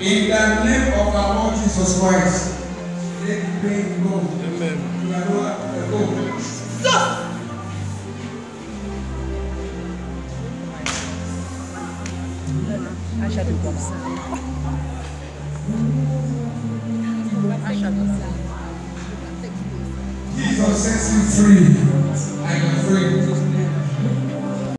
In the name of our Lord Jesus Christ, let the pain go. Amen. You are not go. Jesus sets you free. I am free.